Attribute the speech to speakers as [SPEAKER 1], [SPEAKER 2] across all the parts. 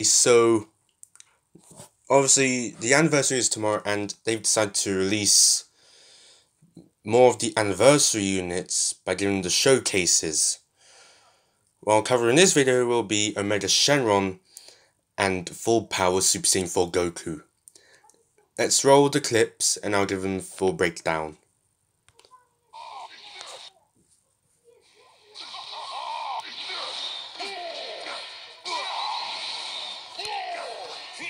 [SPEAKER 1] So, obviously, the anniversary is tomorrow, and they've decided to release more of the anniversary units by giving the showcases. While covering this video will be Omega Shenron and Full Power Super Saiyan 4 Goku. Let's roll the clips and I'll give them full breakdown.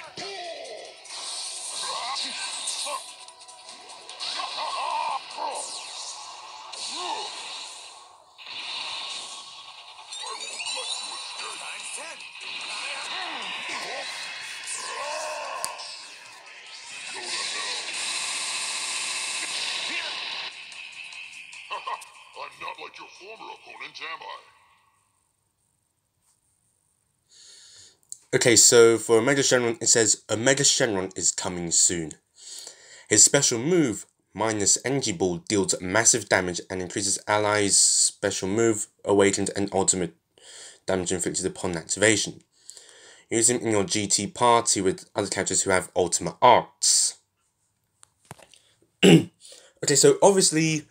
[SPEAKER 2] I'm not like your former opponent, am I?
[SPEAKER 1] Okay, so for Omega Shenron, it says Omega Shenron is coming soon. His special move, minus Energy Ball, deals massive damage and increases allies' special move, awakened, and ultimate damage inflicted upon activation. Use him in your GT party with other characters who have ultimate arts. okay, so obviously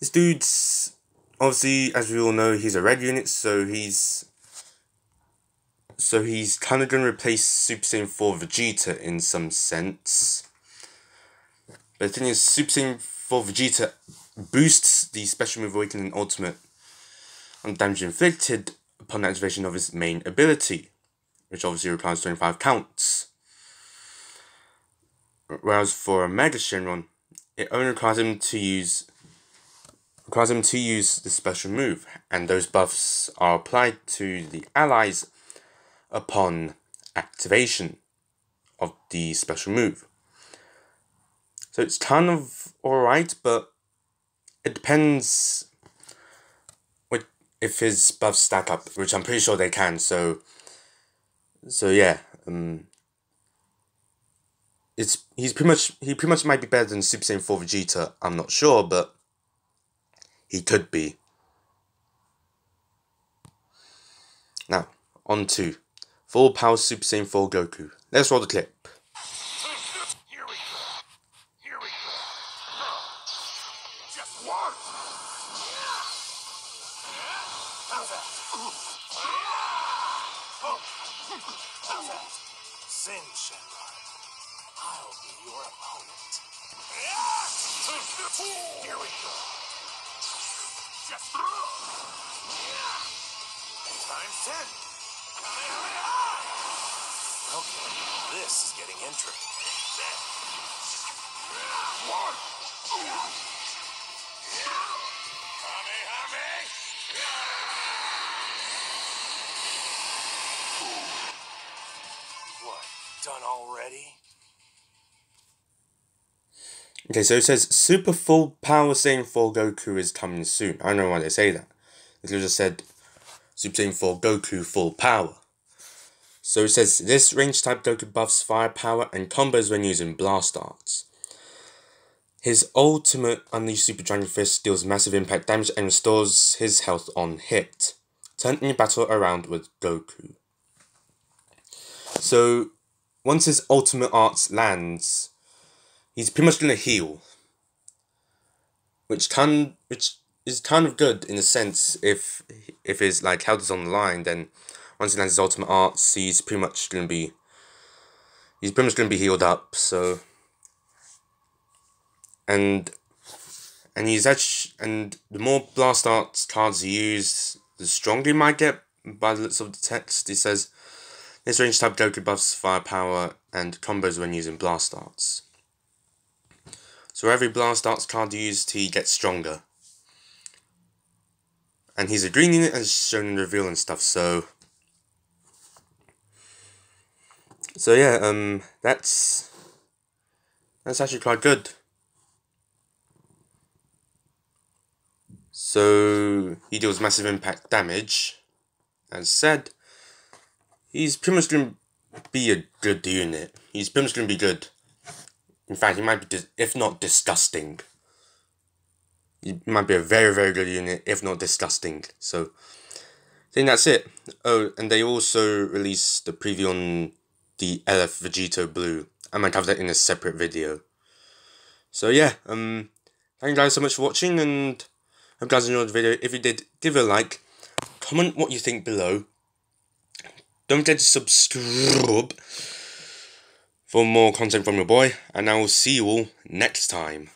[SPEAKER 1] this dude's obviously, as we all know, he's a red unit, so he's so he's kind of going to replace Super Saiyan 4 Vegeta in some sense. But the thing is, Super Saiyan 4 Vegeta boosts the special move Awakening Ultimate on damage inflicted upon activation of his main ability, which obviously requires 25 counts. Whereas for Omega Shenron, it only requires him to use requires him to use the special move, and those buffs are applied to the allies upon activation of the special move. So it's kind of alright, but it depends if his buffs stack up, which I'm pretty sure they can, so so yeah, um it's he's pretty much he pretty much might be better than Super Saiyan 4 Vegeta, I'm not sure, but he could be. Now, on to Full Power Super Saiyan 4 Goku. Let's roll the clip.
[SPEAKER 2] Here we go. Here we go. Just one. How's Shenron. I'll be your opponent. Here we go. Just times. Okay, this is getting interesting. What, done already?
[SPEAKER 1] Okay, so it says Super Full Power Saiyan 4 Goku is coming soon. I don't know why they say that. It just said Super Saiyan 4 Goku Full Power. So it says this range type Goku buffs firepower and combos when using blast arts. His ultimate Unleash Super Dragon Fist deals massive impact damage and restores his health on hit. Turn any battle around with Goku. So once his ultimate arts lands, he's pretty much gonna heal. Which can which is kind of good in a sense if if his like health is on the line then once he lands his ultimate arts he's pretty much gonna be he's pretty much gonna be healed up so and and he's actually and the more blast arts cards you use the stronger he might get by the looks of the text it says this range type Goku buffs firepower and combos when using blast arts so every blast arts card used, he gets stronger. And he's a green unit as shown in reveal and stuff, so... So yeah, um, that's... That's actually quite good. So, he deals massive impact damage. As said, he's pretty much to be a good unit. He's pretty much to be good. In fact, he might be, if not disgusting. He might be a very, very good unit, if not disgusting. So, I think that's it. Oh, and they also released the preview on the LF Vegito Blue. I might have that in a separate video. So yeah, um, thank you guys so much for watching, and hope you guys enjoyed the video. If you did, give it a like, comment what you think below. Don't forget to subscribe for more content from your boy, and I will see you all next time.